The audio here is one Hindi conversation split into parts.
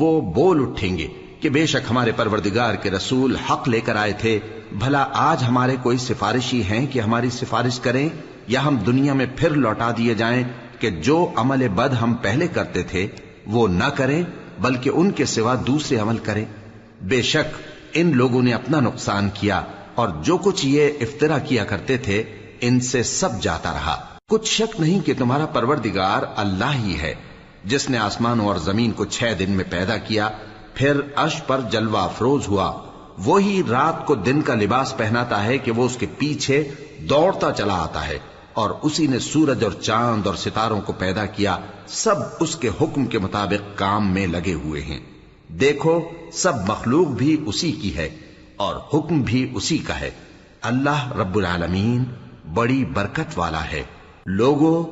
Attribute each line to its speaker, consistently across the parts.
Speaker 1: वो बोल उठेंगे कि बेशक हमारे परवरदिगार के रसूल हक लेकर आए थे। भला आज हमारे कोई सिफारिशी हैं कि हमारी सिफारिश करें, या हम दुनिया में फिर लौटा दिए जाएँ कि जो अमल बद हम पहले करते थे, वो न करें, बल्कि उनके सिवा दूसरे अमल करें। बेशक इन लोगों ने अपना नुकसान किया, और जो कुछ ये इफ्तरा किया करते थे, इनसे सब जाता रहा। कुछ शक नहीं कि तुम्हारा परवरदिगार अल्लाह ही है जिसने आसमानों और ज़मीन को छह दिन में पैदा किया, फिर अश पर जलवा अफरोज हुआ। वो ही रात को दिन का लिबास पहनाता है कि वो उसके पीछे दौड़ता चला आता है और उसी ने सूरज और चाँद और सितारों को पैदा किया। सब उसके हुक्म के मुताबिक काम में लगे हुए हैं। देखो, सब मखलूक भी उसी की है और हुक्म भी उसी का है। अल्लाह रब्बुल आलमीन बड़ी बरकत वाला है। लोगों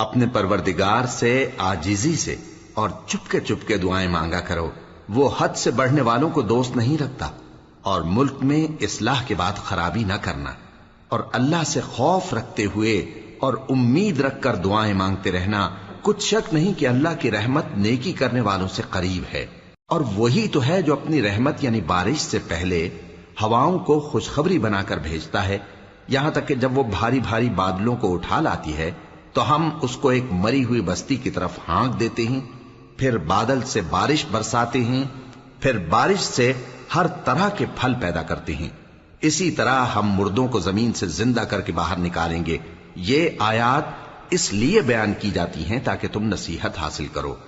Speaker 1: अपने परवरदिगार से, आजीजी से और चुपके चुपके दुआएँ मांगा करो। वो हद से बढ़ने वालों को दोस्त नहीं रखता और मुल्क में इसलाह के बाद खराबी न करना। और अल्लाह से खौफ रखते हुए और उम्मीद रखकर दुआएँ मांगते रहना, कुछ शक नहीं कि अल्लाह की रहमत नेकी करने वालों से करीब है। और वही तो है जो अपनी रहमत यानी बारिश से पहले हवाओं को खुशखबरी बनाकर भेजता है। यहाँ तक कि जब वो भारी भारी बादलों को उठा लाती है तो हम उसको एक मरी हुई बस्ती की तरफ़ हाँक देते हैं, फिर बादल से बारिश बरसाते हैं, फिर बारिश से हर तरह के फल पैदा करते हैं। इसी तरह हम मुर्दों को ज़मीन से ज़िंदा करके बाहर निकालेंगे। ये आयात इसलिए बयान की जाती हैं ताकि तुम नसीहत हासिल करो।